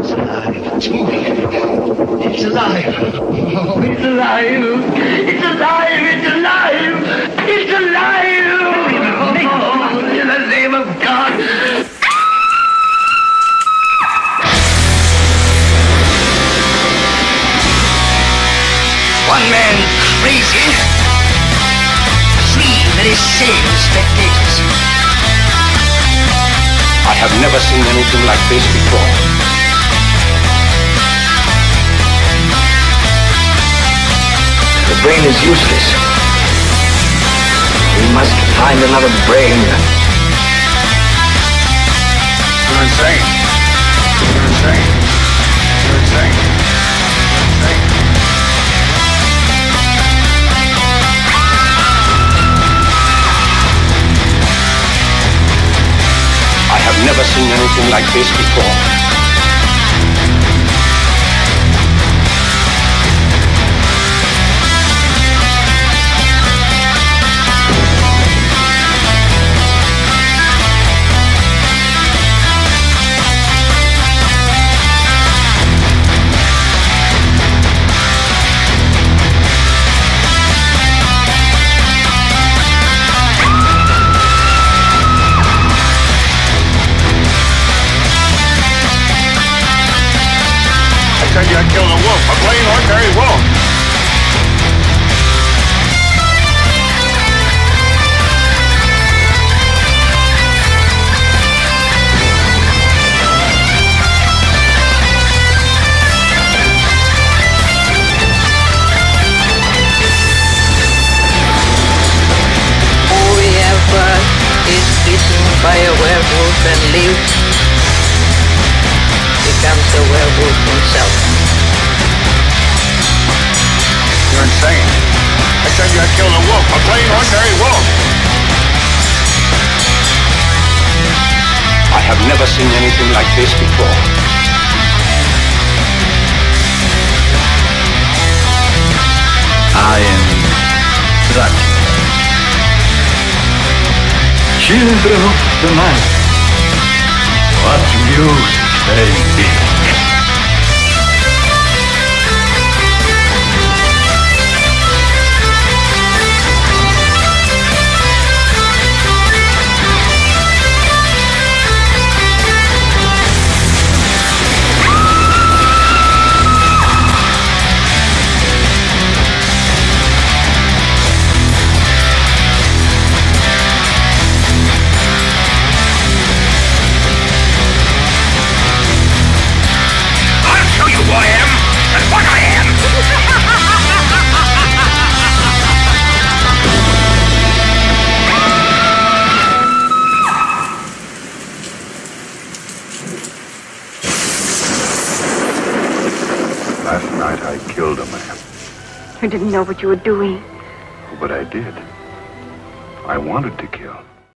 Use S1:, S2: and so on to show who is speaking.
S1: It's alive. It's alive. It's alive. It's alive. It's alive. It's alive. Oh, in the name of God. One man crazy. Three very sane spectators.
S2: I have never seen anything like this before.
S1: Is useless. We must find another brain.
S2: You're insane. You're insane. You're insane. You're insane. I have never seen anything like this before.
S3: And lives becomes a werewolf himself.
S2: You're insane. I said you had killed a wolf, a plain ordinary wolf. I have never seen anything like this before.
S1: I am Dracula. Children of the night, music they
S4: I killed a man,
S5: You didn't know what you were doing.
S4: but I did. I wanted to kill.